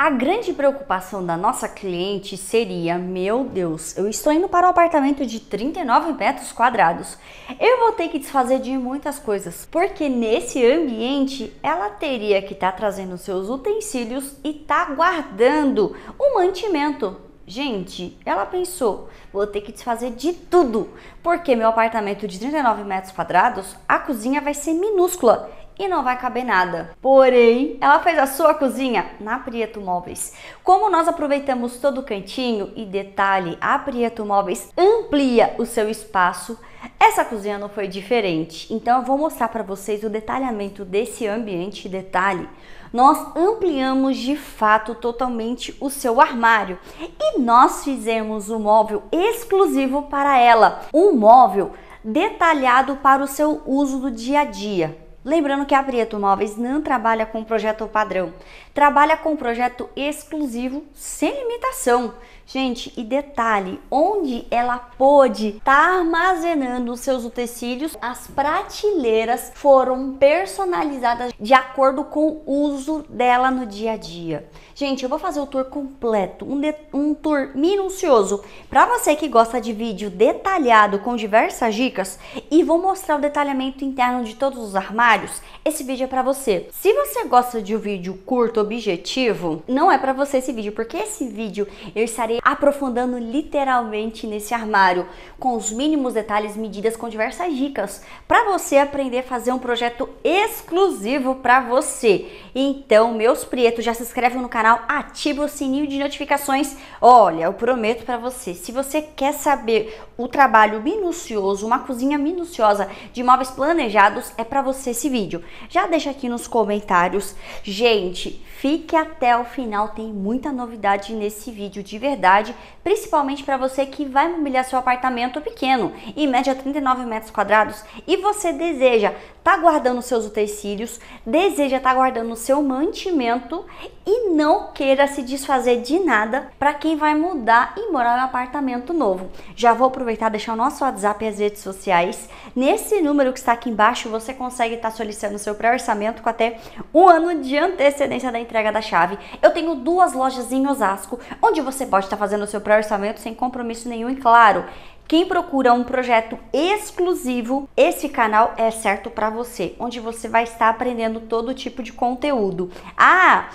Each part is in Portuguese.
A grande preocupação da nossa cliente seria: meu Deus, eu estou indo para um apartamento de 39 metros quadrados. Eu vou ter que desfazer de muitas coisas, porque nesse ambiente ela teria que estar tá trazendo seus utensílios e tá guardando o mantimento. Gente, ela pensou, vou ter que desfazer de tudo, porque meu apartamento de 39 metros quadrados, a cozinha vai ser minúscula e não vai caber nada. Porém, ela fez a sua cozinha na Prieto Móveis. Como nós aproveitamos todo o cantinho e detalhe, a Prieto Móveis amplia o seu espaço, essa cozinha não foi diferente. Então eu vou mostrar para vocês o detalhamento desse ambiente, detalhe. Nós ampliamos de fato totalmente o seu armário e nós fizemos um móvel exclusivo para ela, um móvel detalhado para o seu uso do dia a dia. Lembrando que a Prieto Móveis não trabalha com projeto padrão, trabalha com projeto exclusivo sem limitação. Gente, e detalhe, onde ela pôde estar tá armazenando os seus utensílios, as prateleiras foram personalizadas de acordo com o uso dela no dia a dia. Gente, eu vou fazer o tour completo, um, de, um tour minucioso para você que gosta de vídeo detalhado com diversas dicas e vou mostrar o detalhamento interno de todos os armários. Esse vídeo é para você. Se você gosta de um vídeo curto, objetivo, não é para você esse vídeo, porque esse vídeo eu estarei aprofundando literalmente nesse armário, com os mínimos detalhes, medidas com diversas dicas, para você aprender a fazer um projeto exclusivo para você. Então, meus pretos, já se inscreve no canal, ativa o sininho de notificações. Olha, eu prometo para você, se você quer saber o trabalho minucioso, uma cozinha minuciosa de móveis planejados, é para você esse vídeo. Já deixa aqui nos comentários. Gente, fique até o final, tem muita novidade nesse vídeo de verdade, principalmente para você que vai mobiliar seu apartamento pequeno, em média 39 metros quadrados, e você deseja tá guardando seus utensílios, deseja tá guardando seu mantimento e não queira se desfazer de nada para quem vai mudar e morar em um apartamento novo. Já vou aproveitar e deixar o nosso WhatsApp e as redes sociais. Nesse número que está aqui embaixo, você consegue estar tá solicitando seu pré-orçamento com até um ano de antecedência da entrega da chave. Eu tenho duas lojas em Osasco, onde você pode estar fazendo o seu pré-orçamento sem compromisso nenhum e claro, quem procura um projeto exclusivo, esse canal é certo para você, onde você vai estar aprendendo todo tipo de conteúdo. Ah,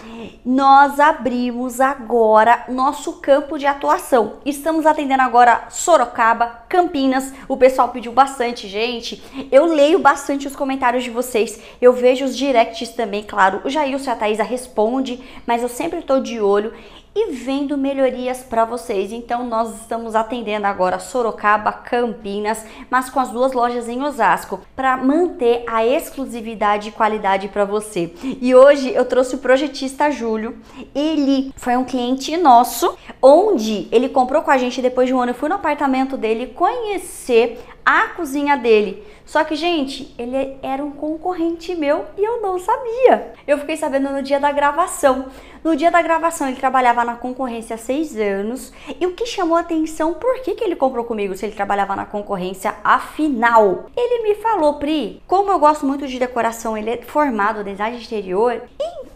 nós abrimos agora nosso campo de atuação. Estamos atendendo agora Sorocaba, Campinas. O pessoal pediu bastante, gente. Eu leio bastante os comentários de vocês. Eu vejo os directs também, claro. O Jailson e a Thaisa responde, mas eu sempre estou de olho e vendo melhorias para vocês. Então nós estamos atendendo agora Sorocaba, Campinas, mas com as duas lojas em Osasco para manter a exclusividade e qualidade para você. E hoje eu trouxe o projetista Júlio. Ele foi um cliente nosso, onde ele comprou com a gente depois de um ano. Eu fui no apartamento dele conhecer a cozinha dele. Só que, gente, ele era um concorrente meu e eu não sabia. Eu fiquei sabendo no dia da gravação. No dia da gravação, ele trabalhava na concorrência há seis anos. E o que chamou a atenção, por que, que ele comprou comigo se ele trabalhava na concorrência afinal? Ele me falou, Pri, como eu gosto muito de decoração, ele é formado design exterior.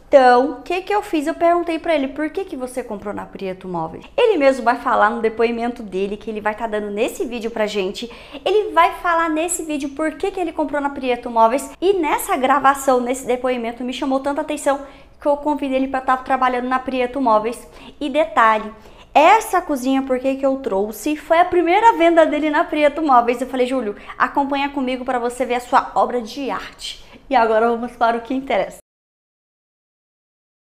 Então, o que que eu fiz? Eu perguntei para ele, por que que você comprou na Prieto Móveis? Ele mesmo vai falar no depoimento dele, que ele vai estar tá dando nesse vídeo pra gente. Ele vai falar nesse vídeo por que que ele comprou na Prieto Móveis. E nessa gravação, nesse depoimento, me chamou tanta atenção que eu convidei ele para estar tá trabalhando na Prieto Móveis. E detalhe, essa cozinha, por que que eu trouxe, foi a primeira venda dele na Prieto Móveis. Eu falei, Júlio, acompanha comigo para você ver a sua obra de arte. E agora vamos para o que interessa.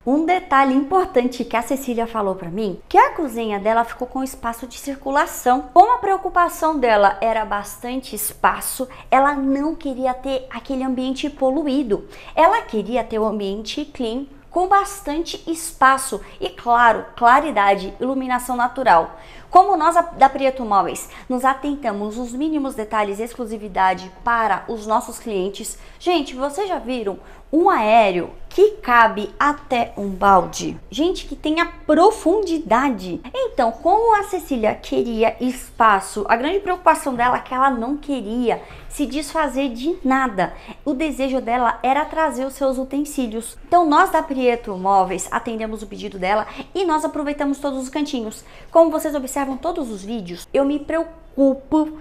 Um detalhe importante que a Cecília falou para mim, que a cozinha dela ficou com espaço de circulação. Como a preocupação dela era bastante espaço, ela não queria ter aquele ambiente poluído. Ela queria ter o um ambiente clean, com bastante espaço e, claro, claridade, iluminação natural. Como nós da Prieto Móveis nos atentamos nos mínimos detalhes e exclusividade para os nossos clientes, gente, vocês já viram um aéreo que cabe até um balde. Gente, que tenha profundidade. Então, como a Cecília queria espaço, a grande preocupação dela é que ela não queria se desfazer de nada. O desejo dela era trazer os seus utensílios. Então, nós da Prieto Móveis atendemos o pedido dela e nós aproveitamos todos os cantinhos. Como vocês observam todos os vídeos, eu me preocupo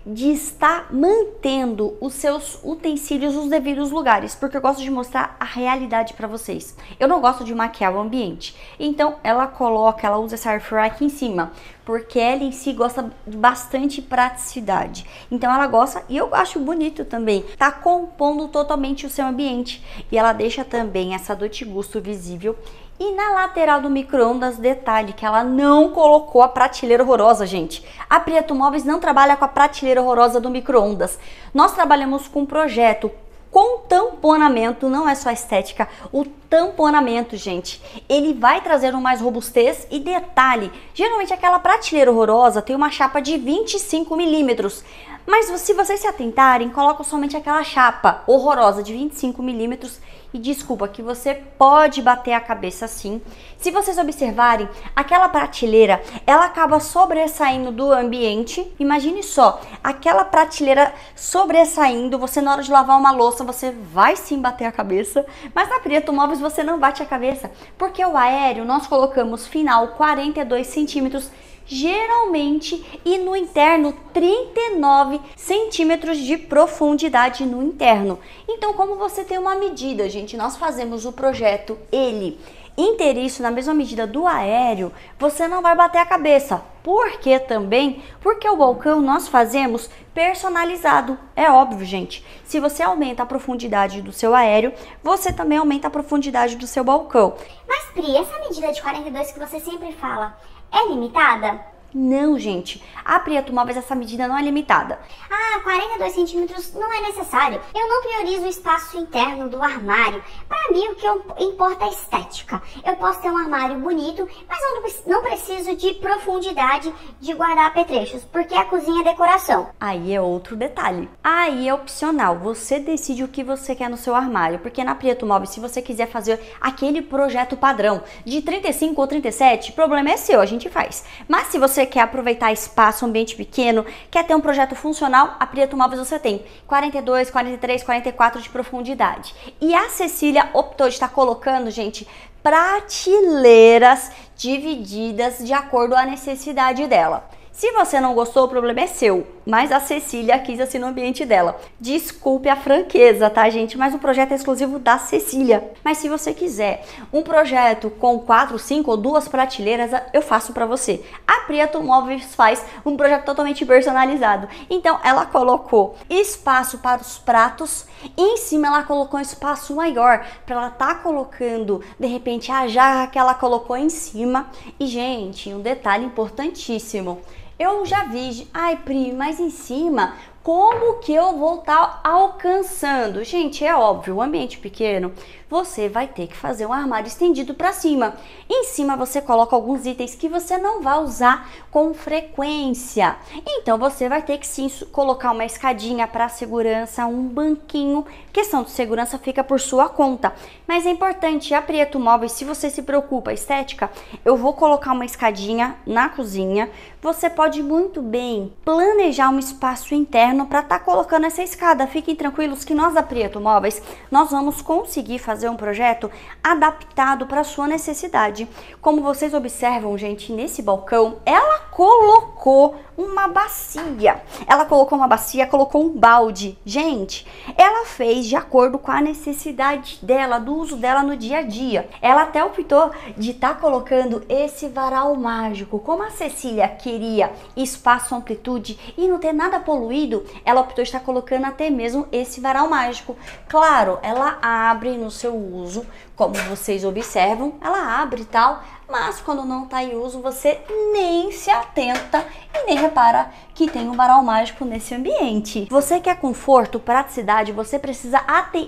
de estar mantendo os seus utensílios nos devidos lugares, porque eu gosto de mostrar a realidade para vocês. Eu não gosto de maquiar o ambiente. Então, ela coloca, ela usa essa air aqui em cima, porque ela em si gosta de bastante praticidade. Então, ela gosta e eu acho bonito também. Tá compondo totalmente o seu ambiente. E ela deixa também essa dor de gusto visível e na lateral do micro-ondas, detalhe que ela não colocou a prateleira horrorosa, gente. A Prieto Móveis não trabalha com a prateleira horrorosa do micro-ondas. Nós trabalhamos com um projeto com tamponamento, não é só estética, o tamponamento, gente, ele vai trazer um mais robustez e detalhe, geralmente aquela prateleira horrorosa tem uma chapa de 25 milímetros, mas se vocês se atentarem, colocam somente aquela chapa horrorosa de 25 milímetros e desculpa que você pode bater a cabeça assim. Se vocês observarem, aquela prateleira, ela acaba sobressaindo do ambiente. Imagine só, aquela prateleira sobressaindo, você na hora de lavar uma louça, você vai sim bater a cabeça, mas na Prieto Móveis você não bate a cabeça, porque o aéreo nós colocamos final 42 centímetros geralmente e no interno 39 centímetros de profundidade no interno. Então, como você tem uma medida, gente, nós fazemos o projeto ele inteiriço na mesma medida do aéreo, você não vai bater a cabeça. Por que também? Porque o balcão nós fazemos personalizado. É óbvio, gente. Se você aumenta a profundidade do seu aéreo, você também aumenta a profundidade do seu balcão. Mas Pri, essa medida de 42 que você sempre fala, é limitada? Não, gente. A Prieto Móveis, essa medida não é limitada. Ah, 42 centímetros não é necessário. Eu não priorizo o espaço interno do armário. Para mim, o que importa é a estética. Eu posso ter um armário bonito, mas eu não preciso de profundidade de guardar apetrechos, porque a cozinha é decoração. Aí é outro detalhe. Aí é opcional. Você decide o que você quer no seu armário, porque na Prieto Móveis, se você quiser fazer aquele projeto padrão de 35 ou 37, o problema é seu, a gente faz. Mas se você você quer aproveitar espaço, ambiente pequeno, quer ter um projeto funcional, a Prieto Móveis você tem 42, 43, 44 de profundidade. E a Cecília optou de estar colocando, gente, prateleiras divididas de acordo com a necessidade dela. Se você não gostou, o problema é seu, mas a Cecília quis assim no ambiente dela. Desculpe a franqueza, tá, gente? Mas o projeto é exclusivo da Cecília. Mas se você quiser um projeto com quatro, cinco ou duas prateleiras, eu faço para você. A Prieto Móveis faz um projeto totalmente personalizado. Então, ela colocou espaço para os pratos e em cima ela colocou um espaço maior para ela tá colocando, de repente, a jarra que ela colocou em cima. E, gente, um detalhe importantíssimo eu já vi, ai Pri, mas em cima como que eu vou estar tá alcançando? Gente, é óbvio, o ambiente pequeno, você vai ter que fazer um armário estendido para cima. Em cima você coloca alguns itens que você não vai usar com frequência. Então você vai ter que sim colocar uma escadinha para segurança, um banquinho. Questão de segurança fica por sua conta. Mas é importante, a Prieto Móveis, se você se preocupa estética, eu vou colocar uma escadinha na cozinha. Você pode muito bem planejar um espaço interno para estar tá colocando essa escada. Fiquem tranquilos que nós da Prieto Móveis, nós vamos conseguir fazer um projeto adaptado para sua necessidade. Como vocês observam, gente, nesse balcão, ela colocou uma bacia. Ela colocou uma bacia, colocou um balde. Gente, ela fez de acordo com a necessidade dela, do uso dela no dia a dia. Ela até optou de estar tá colocando esse varal mágico. Como a Cecília queria espaço, amplitude e não ter nada poluído, ela optou estar colocando até mesmo esse varal mágico. Claro, ela abre no seu uso, como vocês observam, ela abre e tal, mas quando não está em uso, você nem se atenta e nem repara que tem um varal mágico nesse ambiente. Você quer conforto, praticidade, você precisa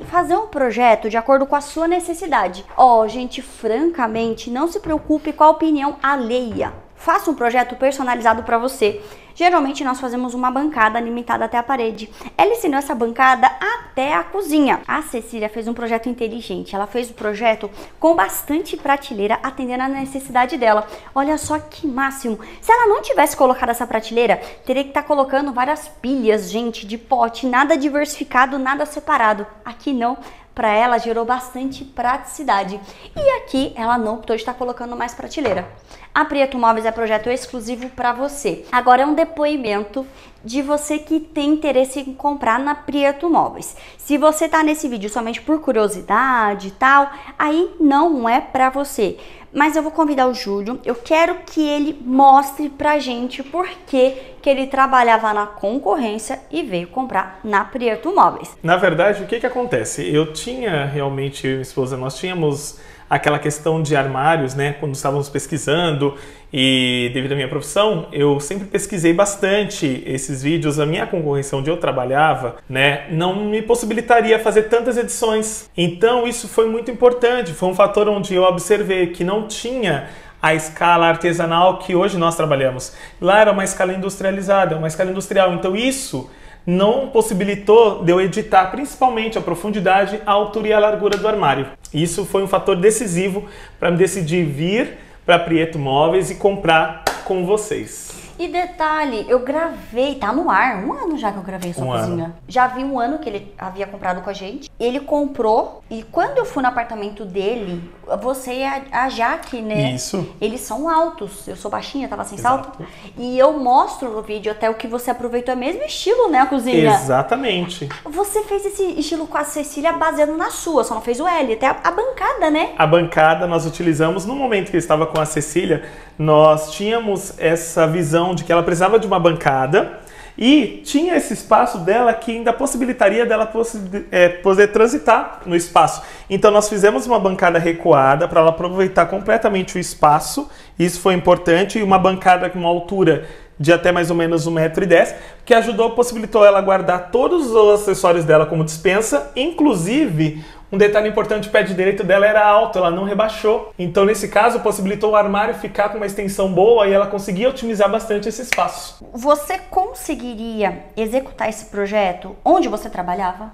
fazer um projeto de acordo com a sua necessidade. Ó, oh, gente, francamente, não se preocupe com a opinião alheia Faça um projeto personalizado para você. Geralmente nós fazemos uma bancada limitada até a parede. Ela ensinou essa bancada até a cozinha. A Cecília fez um projeto inteligente. Ela fez o projeto com bastante prateleira, atendendo a necessidade dela. Olha só que máximo. Se ela não tivesse colocado essa prateleira, teria que estar tá colocando várias pilhas, gente, de pote, nada diversificado, nada separado. Aqui não para ela gerou bastante praticidade. E aqui ela não optou de estar colocando mais prateleira. A Prieto Móveis é projeto exclusivo para você. Agora é um depoimento de você que tem interesse em comprar na Prieto Móveis. Se você tá nesse vídeo somente por curiosidade e tal, aí não é para você mas eu vou convidar o Júlio. Eu quero que ele mostre pra gente por que, que ele trabalhava na concorrência e veio comprar na Prieto Móveis. Na verdade, o que que acontece? Eu tinha realmente, eu e minha esposa, nós tínhamos aquela questão de armários, né? Quando estávamos pesquisando e devido à minha profissão, eu sempre pesquisei bastante esses vídeos. A minha concorrência onde eu trabalhava, né, não me possibilitaria fazer tantas edições. Então isso foi muito importante. Foi um fator onde eu observei que não tinha a escala artesanal que hoje nós trabalhamos. Lá era uma escala industrializada, uma escala industrial. Então isso não possibilitou de eu editar principalmente a profundidade, a altura e a largura do armário. Isso foi um fator decisivo para me decidir vir para Prieto Móveis e comprar com vocês. E detalhe, eu gravei, tá no ar, um ano já que eu gravei sua um cozinha. Ano. Já vi um ano que ele havia comprado com a gente. Ele comprou e quando eu fui no apartamento dele, você e a, a Jaque, né? Isso. Eles são altos. Eu sou baixinha, tava sem Exato. salto. E eu mostro no vídeo até o que você aproveitou, é mesmo estilo, né, a cozinha? Exatamente. Você fez esse estilo com a Cecília baseado na sua, só não fez o L, até a, a bancada, né? A bancada nós utilizamos no momento que eu estava com a Cecília, nós tínhamos essa visão de que ela precisava de uma bancada e tinha esse espaço dela que ainda possibilitaria dela possi é, poder transitar no espaço. Então nós fizemos uma bancada recuada para ela aproveitar completamente o espaço. Isso foi importante e uma bancada com uma altura de até mais ou menos 1,10m, que ajudou, possibilitou ela guardar todos os acessórios dela como dispensa, inclusive um detalhe importante, o pé direito dela era alto, ela não rebaixou. Então, nesse caso, possibilitou o armário ficar com uma extensão boa e ela conseguia otimizar bastante esse espaço. Você conseguiria executar esse projeto onde você trabalhava?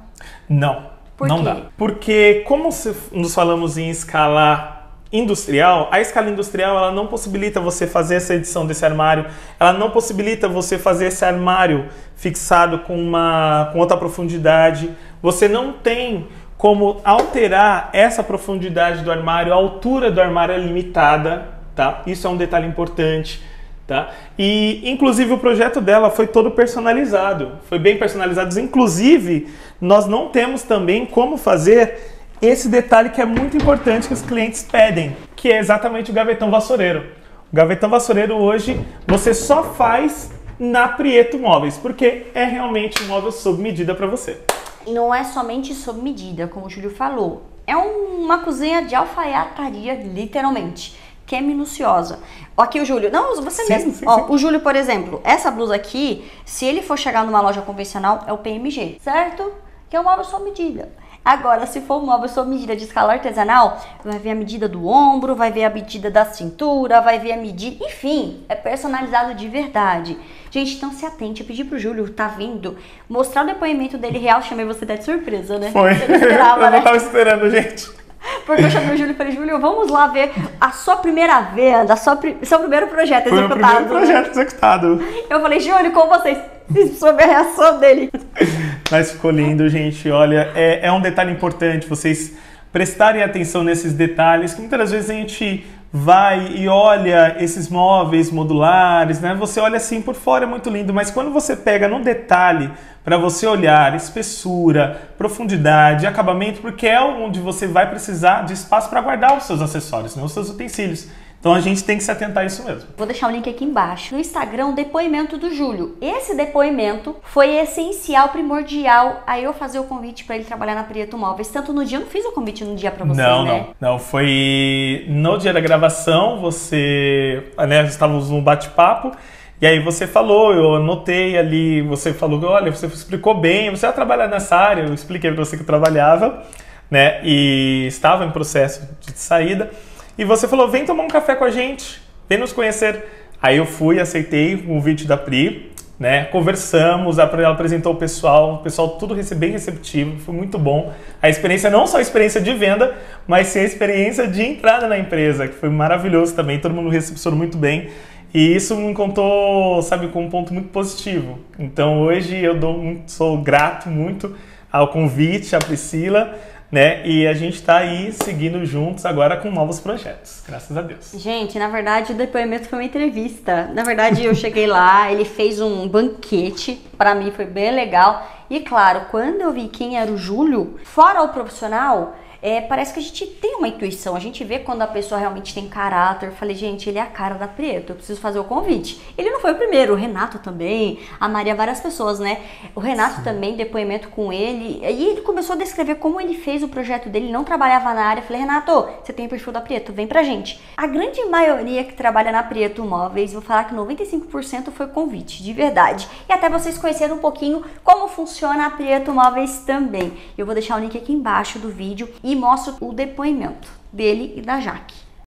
Não. Por não quê? dá. Porque, como nos falamos em escalar industrial, a escala industrial ela não possibilita você fazer essa edição desse armário, ela não possibilita você fazer esse armário fixado com uma com outra profundidade. Você não tem como alterar essa profundidade do armário, a altura do armário é limitada, tá? Isso é um detalhe importante, tá? E inclusive o projeto dela foi todo personalizado, foi bem personalizado. Inclusive, nós não temos também como fazer esse detalhe que é muito importante que os clientes pedem, que é exatamente o gavetão vassoureiro. O gavetão vassoureiro hoje você só faz na Prieto Móveis, porque é realmente um móvel sob medida para você não é somente sob medida, como o Júlio falou. É uma cozinha de alfaiataria, literalmente, que é minuciosa. Aqui o Júlio, não, você sim, mesmo. Sim, Ó, sim. O Júlio, por exemplo, essa blusa aqui, se ele for chegar numa loja convencional, é o PMG, certo? Que é uma sob medida. Agora, se for um móvel sob medida de escala artesanal, vai ver a medida do ombro, vai ver a medida da cintura, vai ver a medida. Enfim, é personalizado de verdade. Gente, então se atente. Eu pedi pro Júlio, tá vindo, mostrar o depoimento dele real. Chamei você até de surpresa, né? Foi. Você não esperava, eu né? não tava esperando, gente. Porque eu chamei o Júlio e falei, Júlio, vamos lá ver a sua primeira venda, a sua, seu primeiro projeto executado. Foi o primeiro projeto executado. Eu falei, Júlio, com vocês, sobre a reação dele. Mas ficou lindo, gente. Olha, é, é um detalhe importante vocês prestarem atenção nesses detalhes, que muitas vezes a gente vai e olha esses móveis modulares, né? Você olha assim por fora é muito lindo, mas quando você pega no detalhe para você olhar espessura, profundidade, acabamento, porque é onde você vai precisar de espaço para guardar os seus acessórios, né? os seus utensílios. Então a gente tem que se atentar a isso mesmo. Vou deixar o link aqui embaixo. No Instagram, o depoimento do Júlio. Esse depoimento foi essencial, primordial a eu fazer o convite para ele trabalhar na Prieto Móveis. Tanto no dia, eu não fiz o convite no dia para você, não, né? Não, não. Foi no dia da gravação, você... Né, estávamos num bate-papo. E aí você falou, eu anotei ali, você falou, olha, você explicou bem, você vai trabalhar nessa área, eu expliquei para você que trabalhava, né? E estava em processo de saída. E você falou: vem tomar um café com a gente, vem nos conhecer. Aí eu fui, aceitei o convite da Pri, né? Conversamos, ela apresentou o pessoal, o pessoal tudo bem receptivo, foi muito bom. A experiência, não só a experiência de venda, mas sim a experiência de entrada na empresa, que foi maravilhoso também, todo mundo recepcionou muito bem. E isso me contou, sabe, com um ponto muito positivo. Então hoje eu dou, sou grato muito ao convite, à Priscila, né? E a gente está aí seguindo juntos agora com novos projetos, graças a Deus. Gente, na verdade o depoimento foi uma entrevista. Na verdade eu cheguei lá, ele fez um banquete, para mim foi bem legal. E claro, quando eu vi quem era o Júlio, fora o profissional, é, parece que a gente tem uma intuição, a gente vê quando a pessoa realmente tem caráter. Eu falei, gente, ele é a cara da Preto, eu preciso fazer o convite. Ele não foi o primeiro, o Renato também, a Maria, várias pessoas, né? O Renato Sim. também, depoimento com ele. E ele começou a descrever como ele fez o projeto dele, não trabalhava na área. Eu falei, Renato, você tem o perfil da Preto, vem pra gente. A grande maioria que trabalha na Preto Móveis, vou falar que 95% foi convite, de verdade. E até vocês conhecerem um pouquinho como funciona a Preto Móveis também. Eu vou deixar o link aqui embaixo do vídeo e mostro o depoimento dele e da Jaque.